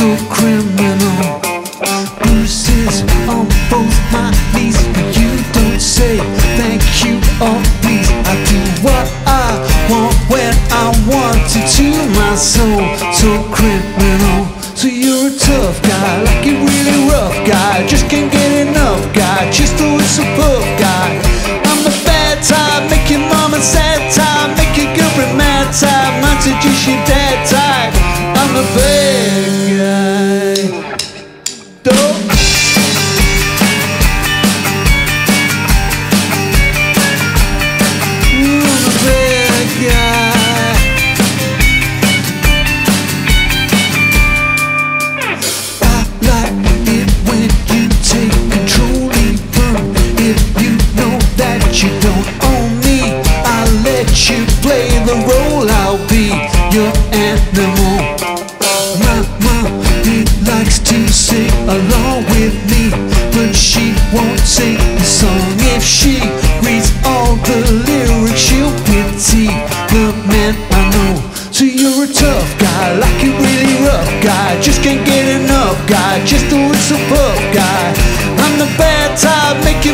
so criminal. Bruises on both my knees, you take control even if you know that you don't own me. I let you play the role. I'll be your animal. Mom he likes to sing along with me, but she won't sing the song if she reads all the lyrics. She'll pity the man I know. So you're a tough guy, like a really rough guy. Just can't get enough guy, just a whistle puff guy. I'm the bad type, make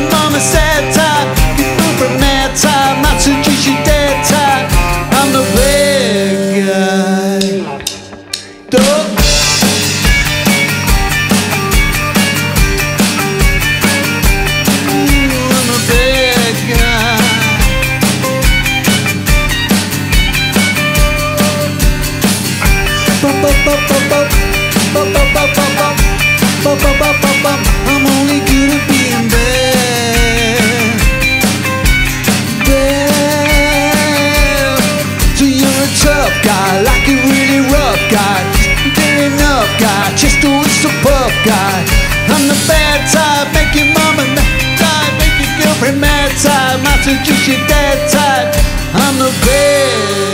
puff guy. I'm the bad type, make your mama mad type, make your girlfriend mad type, might seduce your type. I'm the bad.